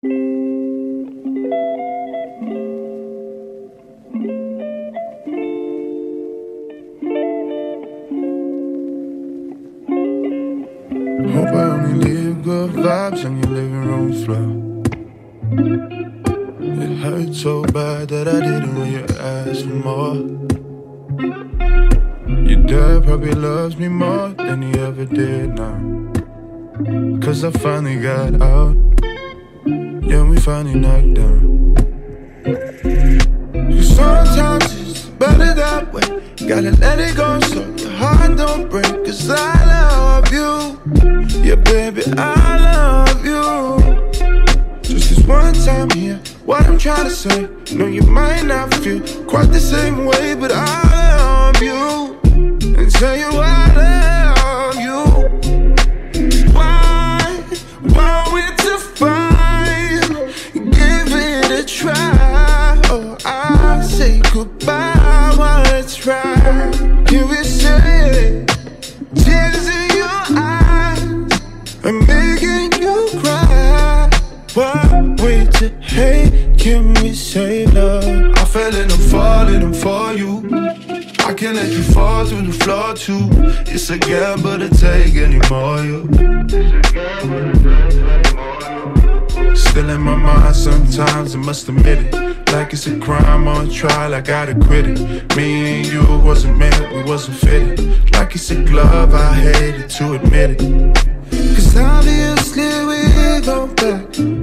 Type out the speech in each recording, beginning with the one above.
Hope I only leave good vibes on your living room floor. It hurt so bad that I didn't when you asked for more. Your dad probably loves me more than he ever did now. Cause I finally got out. Yeah, we finally knocked down. Cause sometimes it's better that way. Gotta let it go so your heart don't break. Cause I love you. Yeah, baby, I love you. Just this one time here, what I'm trying to say. No, you might not feel quite the same way, but I love you. And tell you I to hate? Can we save love? I fell and I'm falling, I'm for you. I can't let you fall through the floor too. It's a gamble to take anymore. You. Still in my mind sometimes, I must admit it. Like it's a crime on trial, I gotta quit it. Me and you wasn't meant, we wasn't fitted. Like it's a glove, I hated to admit it. Cause obviously we go back.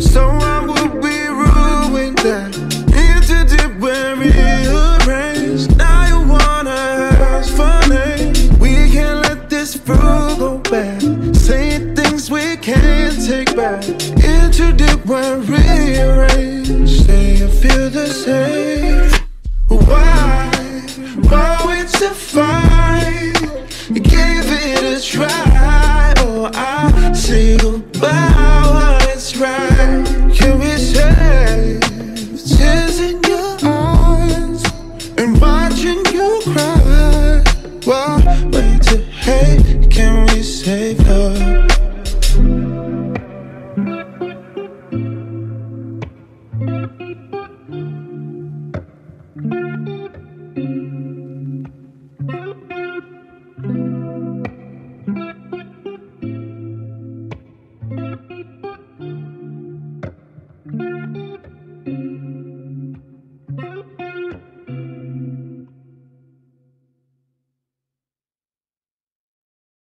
all go back. say things we can't take back. Into Interdict when rearranged. Say you feel the same. Why? Why we to fight? You gave it a try. Oh, I say goodbye. baby.